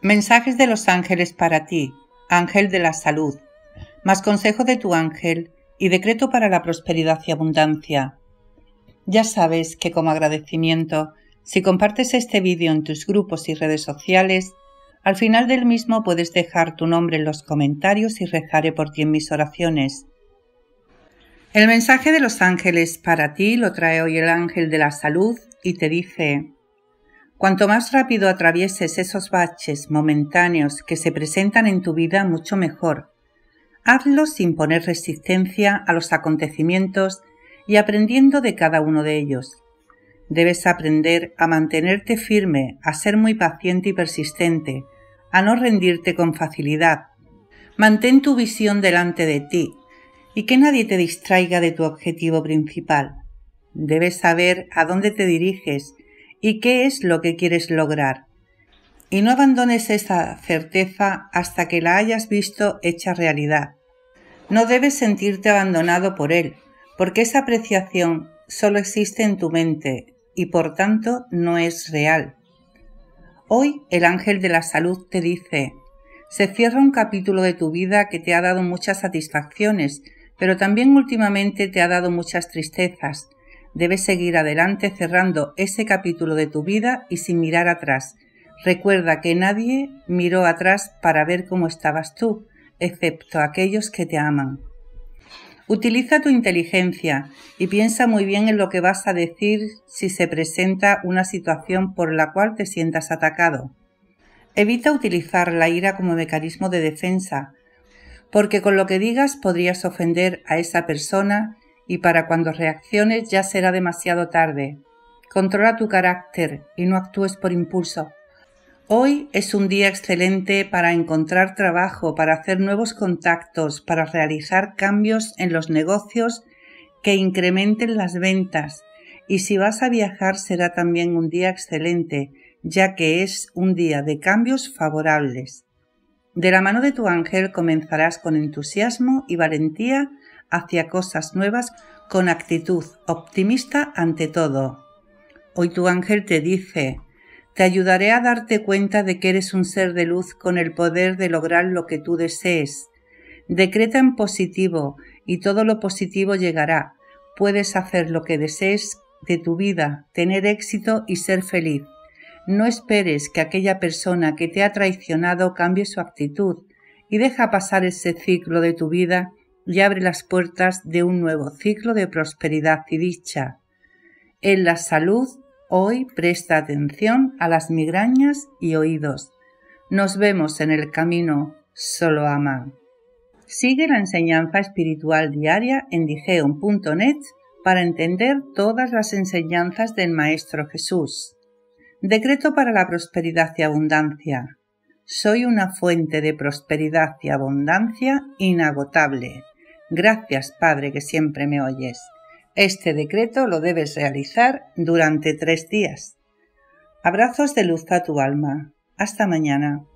Mensajes de los ángeles para ti, ángel de la salud, más consejo de tu ángel y decreto para la prosperidad y abundancia. Ya sabes que como agradecimiento, si compartes este vídeo en tus grupos y redes sociales, al final del mismo puedes dejar tu nombre en los comentarios y rezaré por ti en mis oraciones. El mensaje de los ángeles para ti lo trae hoy el ángel de la salud y te dice, Cuanto más rápido atravieses esos baches momentáneos que se presentan en tu vida, mucho mejor. Hazlo sin poner resistencia a los acontecimientos y aprendiendo de cada uno de ellos. Debes aprender a mantenerte firme, a ser muy paciente y persistente, a no rendirte con facilidad. Mantén tu visión delante de ti y que nadie te distraiga de tu objetivo principal. Debes saber a dónde te diriges y qué es lo que quieres lograr. Y no abandones esa certeza hasta que la hayas visto hecha realidad. No debes sentirte abandonado por él, porque esa apreciación solo existe en tu mente y por tanto no es real. Hoy el ángel de la salud te dice, se cierra un capítulo de tu vida que te ha dado muchas satisfacciones, pero también últimamente te ha dado muchas tristezas, Debes seguir adelante cerrando ese capítulo de tu vida y sin mirar atrás. Recuerda que nadie miró atrás para ver cómo estabas tú, excepto aquellos que te aman. Utiliza tu inteligencia y piensa muy bien en lo que vas a decir si se presenta una situación por la cual te sientas atacado. Evita utilizar la ira como mecanismo de defensa, porque con lo que digas podrías ofender a esa persona y para cuando reacciones ya será demasiado tarde. Controla tu carácter y no actúes por impulso. Hoy es un día excelente para encontrar trabajo, para hacer nuevos contactos, para realizar cambios en los negocios que incrementen las ventas. Y si vas a viajar será también un día excelente, ya que es un día de cambios favorables. De la mano de tu ángel comenzarás con entusiasmo y valentía hacia cosas nuevas con actitud optimista ante todo. Hoy tu ángel te dice, te ayudaré a darte cuenta de que eres un ser de luz con el poder de lograr lo que tú desees. Decreta en positivo y todo lo positivo llegará. Puedes hacer lo que desees de tu vida, tener éxito y ser feliz. No esperes que aquella persona que te ha traicionado cambie su actitud y deja pasar ese ciclo de tu vida y abre las puertas de un nuevo ciclo de prosperidad y dicha. En la salud, hoy presta atención a las migrañas y oídos. Nos vemos en el camino, solo ama. Sigue la enseñanza espiritual diaria en digeon.net para entender todas las enseñanzas del Maestro Jesús. Decreto para la prosperidad y abundancia. Soy una fuente de prosperidad y abundancia inagotable. Gracias, Padre, que siempre me oyes. Este decreto lo debes realizar durante tres días. Abrazos de luz a tu alma. Hasta mañana.